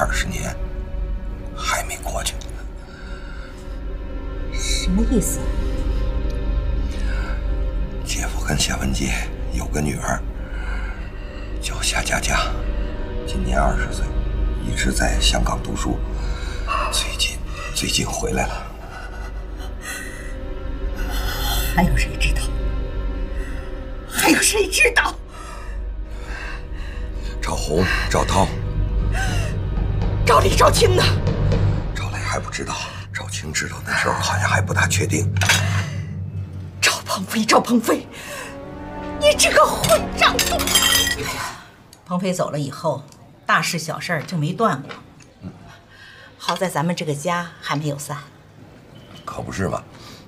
二十年还没过去。什么意思？姐夫跟夏文杰有个女儿，叫夏佳佳，今年二十岁，一直在香港读书，最近最近回来了。还有谁知道？还有谁知道？赵红、赵涛、赵丽、赵青呢？赵磊还不知道，赵青知道那时候好像还不大确定。赵鹏飞，赵鹏飞，你这个混账东西！鹏飞走了以后，大事小事就没断过。好在咱们这个家还没有散。可不是嘛，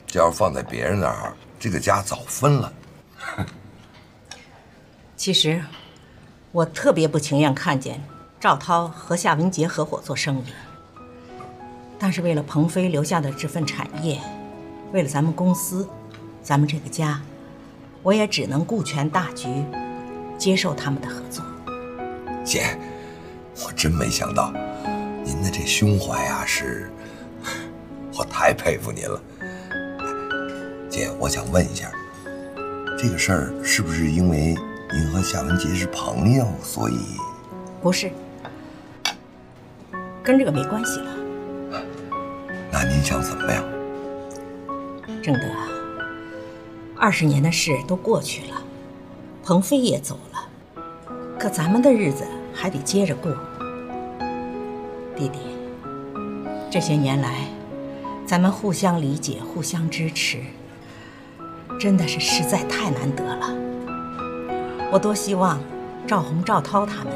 这要是放在别人那儿，这个家早分了。其实，我特别不情愿看见赵涛和夏文杰合伙做生意。但是为了鹏飞留下的这份产业，为了咱们公司，咱们这个家，我也只能顾全大局，接受他们的合作。姐，我真没想到，您的这胸怀啊，是，我太佩服您了。姐，我想问一下，这个事儿是不是因为您和夏文杰是朋友，所以？不是，跟这个没关系了。那您想怎么样？正德，二十年的事都过去了，鹏飞也走了，可咱们的日子还得接着过。弟弟，这些年来，咱们互相理解、互相支持，真的是实在太难得了。我多希望赵红、赵涛他们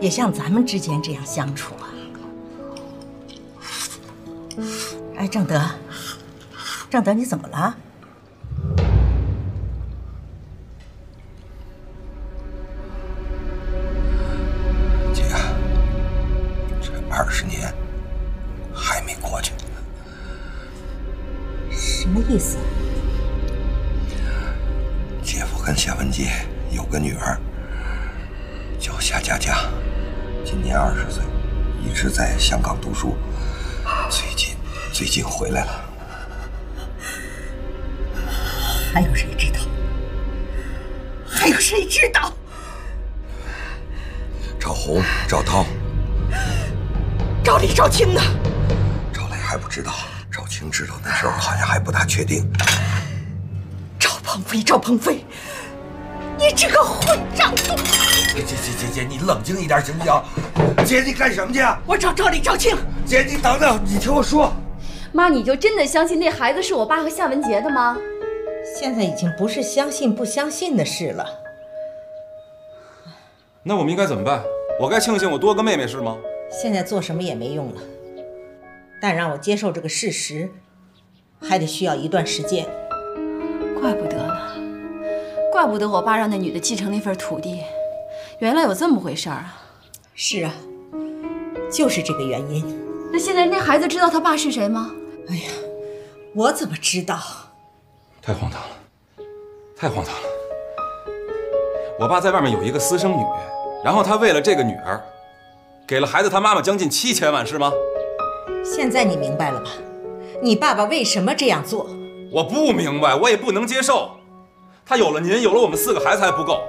也像咱们之间这样相处啊！哎，正德，正德，你怎么了？姐，这二十年还没过去。什么意思？姐夫跟夏文杰有个女儿，叫夏佳佳，今年二十岁，一直在香港读书，最近最近回来了。还有谁知道？还有谁知道？赵红、赵涛、赵丽、赵青呢？赵磊还不知道，赵青知道的时候好像还不大确定。赵鹏飞，赵鹏飞，你这个混账东西！姐姐姐姐姐，你冷静一点行不行？姐，你干什么去？我找赵丽、赵青。姐，你等等，你听我说。妈，你就真的相信那孩子是我爸和夏文杰的吗？现在已经不是相信不相信的事了。那我们应该怎么办？我该庆幸我多个妹妹是吗？现在做什么也没用了，但让我接受这个事实，还得需要一段时间。怪不得呢，怪不得我爸让那女的继承那份土地，原来有这么回事儿啊！是啊，就是这个原因。那现在那孩子知道他爸是谁吗？哎呀，我怎么知道？太荒唐了，太荒唐了！我爸在外面有一个私生女，然后他为了这个女儿，给了孩子他妈妈将近七千万，是吗？现在你明白了吧？你爸爸为什么这样做？我不明白，我也不能接受。他有了您，有了我们四个孩子还不够，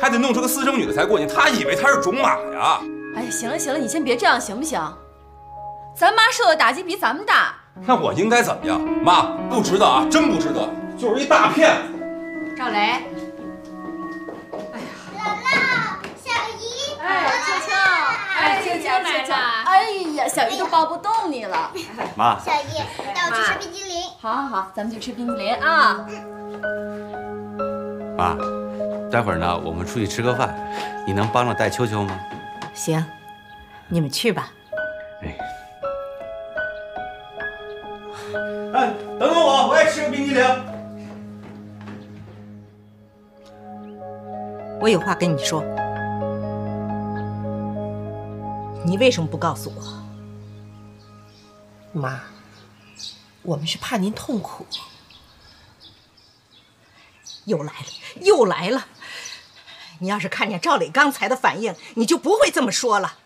还得弄出个私生女的才过瘾。他以为他是种马呀？哎呀，行了行了，你先别这样行不行？咱妈受的打击比咱们大。那我应该怎么样？妈，不值得啊，真不值得，就是一大骗子。赵雷，姥姥，小姨，哎，秋秋，哎，秋秋来了。哎呀，小姨都抱不动你了。妈，小姨，带我去吃冰激凌。好好好，咱们去吃冰淇淋啊。妈，待会儿呢，我们出去吃个饭，你能帮着带秋秋吗？行，你们去吧。我有话跟你说。你为什么不告诉我？妈，我们是怕您痛苦。又来了，又来了！你要是看见赵磊刚才的反应，你就不会这么说了。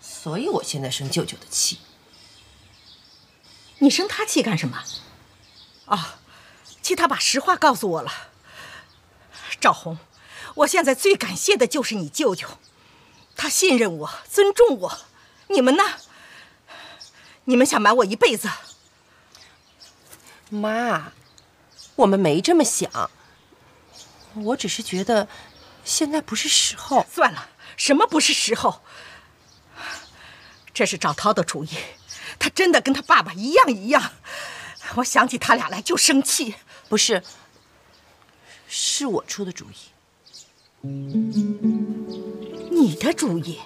所以我现在生舅舅的气。你生他气干什么？啊，气他把实话告诉我了。赵红，我现在最感谢的就是你舅舅，他信任我，尊重我。你们呢？你们想瞒我一辈子？妈，我们没这么想。我只是觉得，现在不是时候。算了，什么不是时候？这是赵涛的主意，他真的跟他爸爸一样一样。我想起他俩来就生气。不是，是我出的主意。你的主意？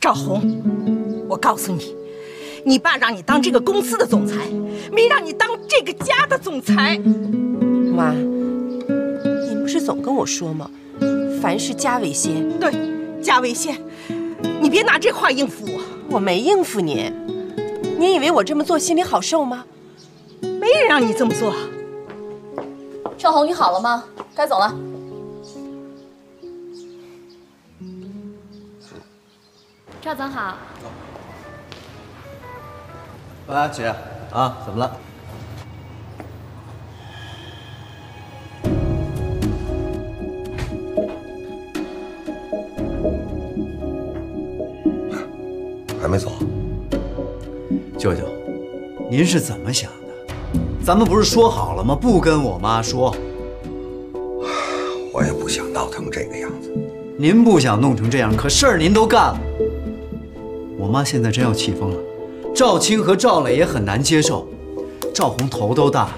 赵红，我告诉你，你爸让你当这个公司的总裁，没让你当这个家的总裁。妈，你不是总跟我说吗？凡事家为先。对，家为先。你别拿这话应付我。我没应付你。你以为我这么做心里好受吗？没人让你这么做。赵红，你好了吗？该走了。赵总好。喂，姐啊，怎么了？还没走。舅舅，您是怎么想的？咱们不是说好了吗？不跟我妈说。我也不想闹成这个样子。您不想弄成这样，可事儿您都干了。我妈现在真要气疯了。赵青和赵磊也很难接受，赵红头都大了，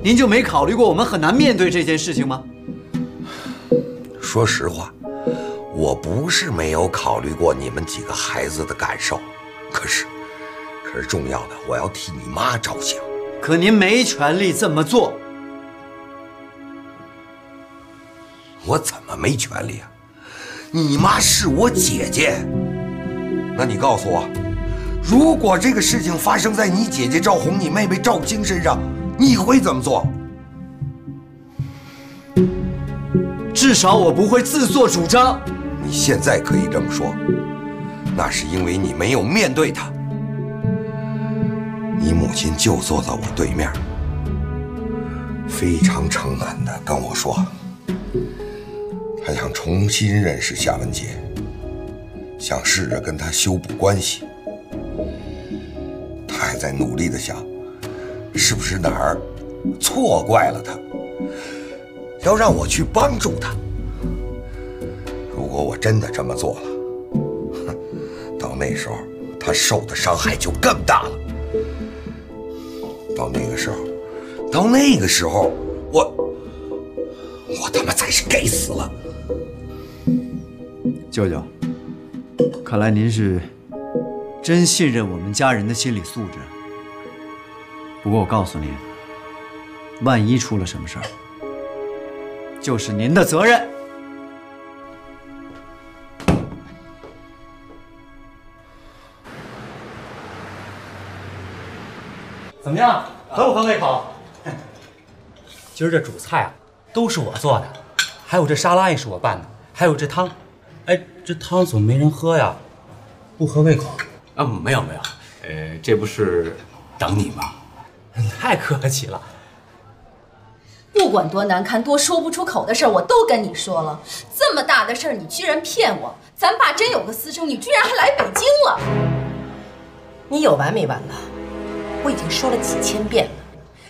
您就没考虑过我们很难面对这件事情吗？说实话，我不是没有考虑过你们几个孩子的感受，可是，可是重要的，我要替你妈着想。可您没权利这么做。我怎么没权利啊？你妈是我姐姐，那你告诉我，如果这个事情发生在你姐姐赵红、你妹妹赵青身上，你会怎么做？至少我不会自作主张。你现在可以这么说，那是因为你没有面对她。你母亲就坐在我对面，非常诚恳地跟我说，她想重新认识夏文杰，想试着跟他修补关系。她还在努力地想，是不是哪儿错怪了她，要让我去帮助她。如果我真的这么做了，哼，到那时候她受的伤害就更大了。到那个时候，到那个时候，我我他妈才是该死了。舅舅，看来您是真信任我们家人的心理素质。不过我告诉您，万一出了什么事儿，就是您的责任。怎么样，合不合胃口？今儿这主菜啊，都是我做的，还有这沙拉也是我拌的，还有这汤，哎，这汤怎么没人喝呀？不合胃口？啊，没有没有，呃，这不是等你吗？太客气了。不管多难堪、多说不出口的事儿，我都跟你说了。这么大的事儿，你居然骗我！咱爸真有个私生女，居然还来北京了。你有完没完了？我已经说了几千遍了，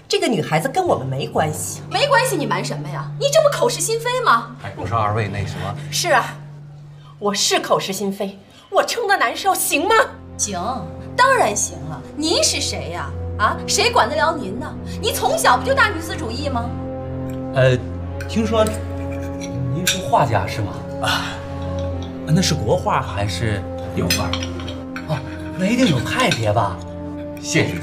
这个女孩子跟我们没关系。没关系，你瞒什么呀？你这不口是心非吗？哎，我说二位那什么？是啊，我是口是心非，我撑得难受，行吗？行，当然行了。您是谁呀？啊，谁管得了您呢？你从小不就大女子主义吗？呃，听说您是画家是吗？啊，那是国画还是油画？哦，那一定有派别吧？现实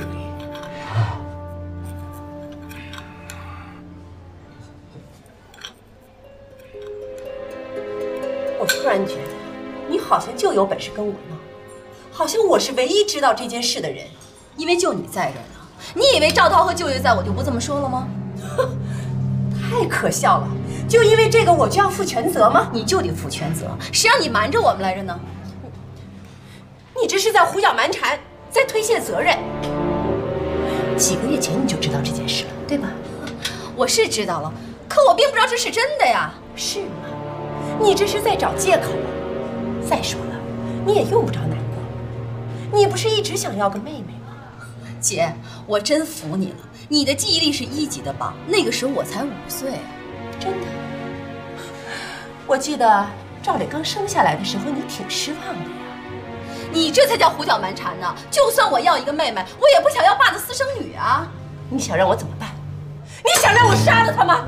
突然觉得，你好像就有本事跟我闹，好像我是唯一知道这件事的人。因为就你在这儿呢。你以为赵涛和舅舅在我就不这么说了吗？哼，太可笑了！就因为这个我就要负全责吗？你就得负全责，谁让你瞒着我们来着呢？你这是在胡搅蛮缠，在推卸责任。几个月前你就知道这件事了，对吧？我是知道了，可我并不知道这是真的呀。是吗？你这是在找借口。再说了，你也用不着难过，你不是一直想要个妹妹吗？姐，我真服你了，你的记忆力是一级的棒。那个时候我才五岁啊，真的。我记得赵磊刚生下来的时候，你挺失望的呀。你这才叫胡搅蛮缠呢！就算我要一个妹妹，我也不想要爸的私生女啊！你想让我怎么办？你想让我杀了他吗？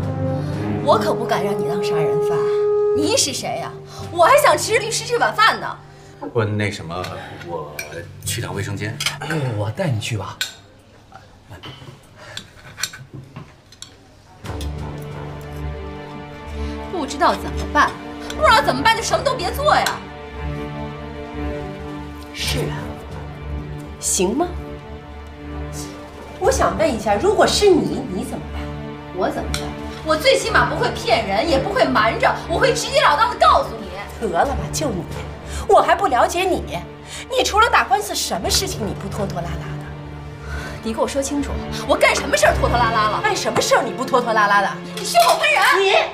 我可不敢让你当杀人犯。你是谁呀？我还想吃律师这碗饭呢。我那什么，我去趟卫生间。我带你去吧。不知道怎么办，不知道怎么办就什么都别做呀。是啊，行吗？我想问一下，如果是你，你怎么办？我怎么办？我最起码不会骗人，也不会瞒着，我会直截了当的告诉你。得了吧，就你，我还不了解你。你除了打官司，什么事情你不拖拖拉拉的？你给我说清楚，我干什么事儿拖拖拉拉了？干什么事儿你不拖拖拉拉的？你血口喷人！你。